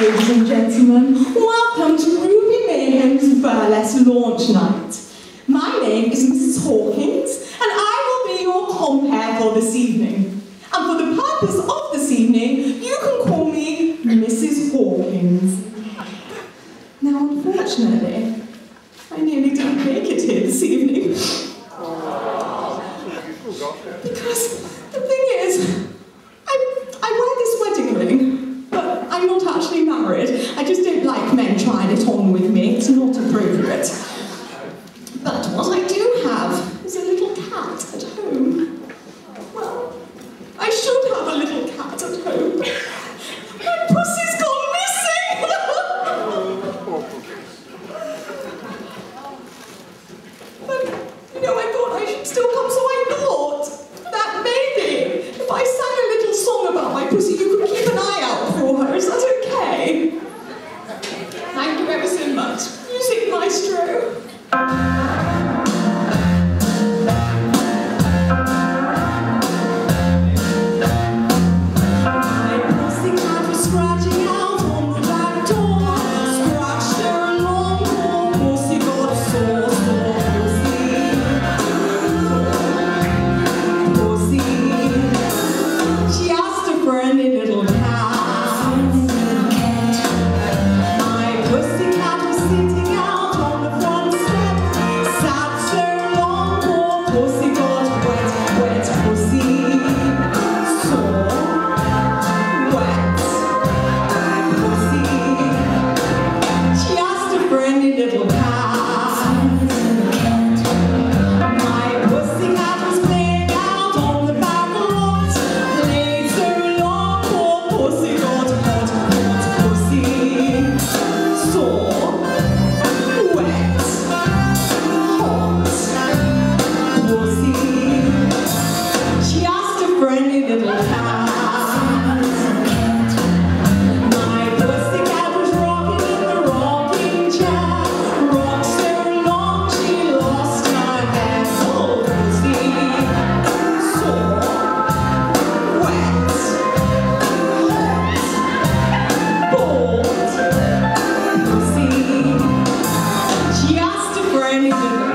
ladies and gentlemen. Welcome to Ruby Mayhem's Burlesque Launch Night. My name is Mrs. Hawkins, and I will be your compere for this evening. And for the purpose of this evening, you can call me Mrs. Hawkins. Now, unfortunately, a little cat at home. anything.